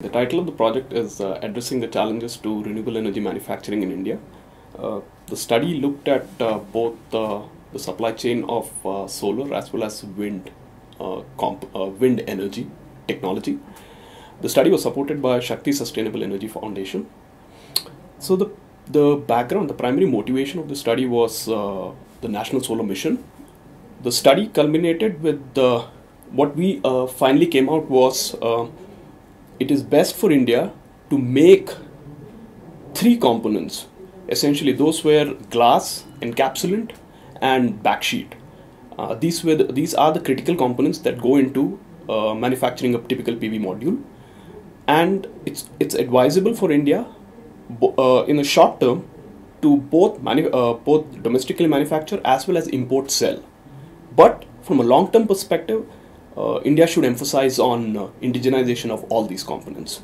The title of the project is uh, Addressing the Challenges to Renewable Energy Manufacturing in India. Uh, the study looked at uh, both the supply chain of uh, solar as well as wind, uh, uh, wind energy technology. The study was supported by Shakti Sustainable Energy Foundation. So the the background, the primary motivation of the study was the National Solar Mission. The study culminated with what we finally came out was it is best for India to make three components. Essentially, those were glass, encapsulant, and backsheet. Uh, these were the, these are the critical components that go into uh, manufacturing a typical PV module, and it's it's advisable for India uh, in the short term to both uh, both domestically manufacture as well as import cell. But from a long term perspective, India should emphasize on uh, indigenization of all these components.